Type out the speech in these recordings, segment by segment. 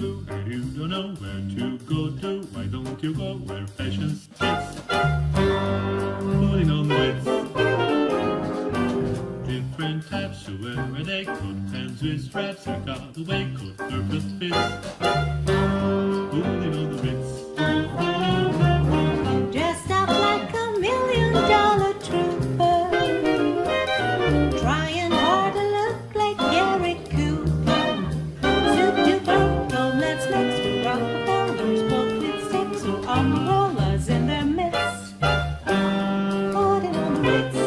blue and you don't know where to go to. Why don't you go where fashion sits? Putting on Ritz. Different types to wear a they coat, pants with straps, and got way coat, purpose fits. Umbrellas in their midst. Put on the Ritz.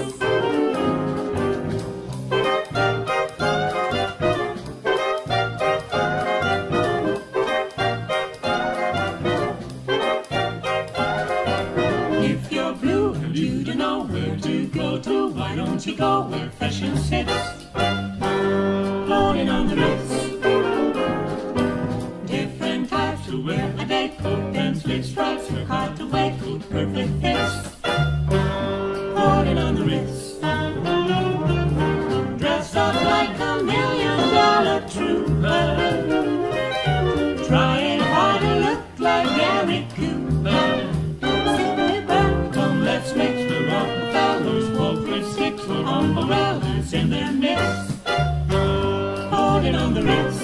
If you're blue and you don't know where to go to, why don't you go where fashion sits? Hard to waistcoat, perfect fits. Loading on the Ritz. Dressed up like a million dollar trooper. Trying hard to look like Gary Cooper. Come, let's mix the Rockefellers, poker sticks or umbrellas in their mix. Holding on the Ritz.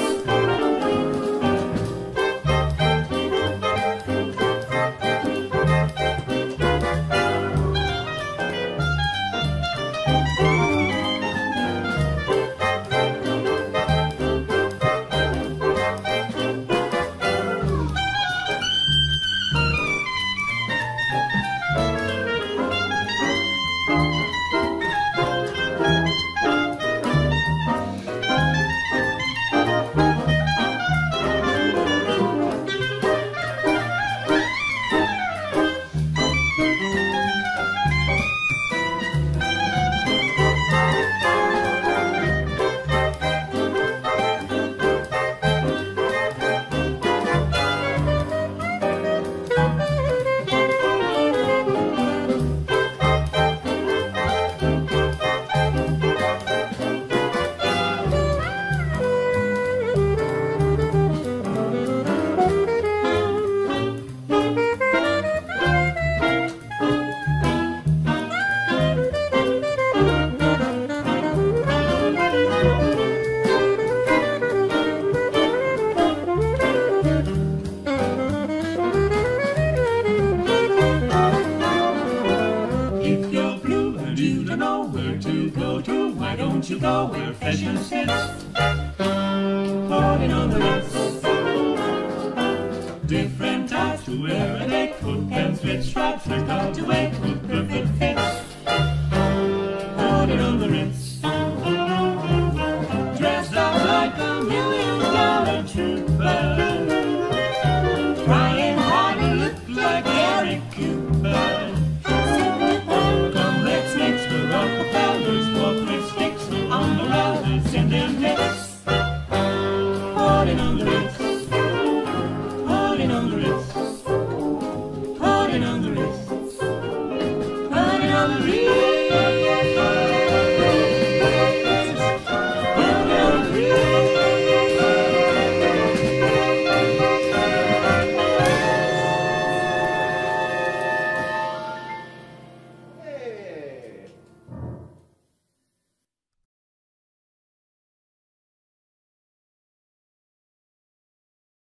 To go to, why don't you go where fashion sits? Holding on the Ritz. Different types to wear a coat, pants with stripes, Holding on the Ritz. Holding on the Ritz. Holding on the Ritz. Holding on the Ritz.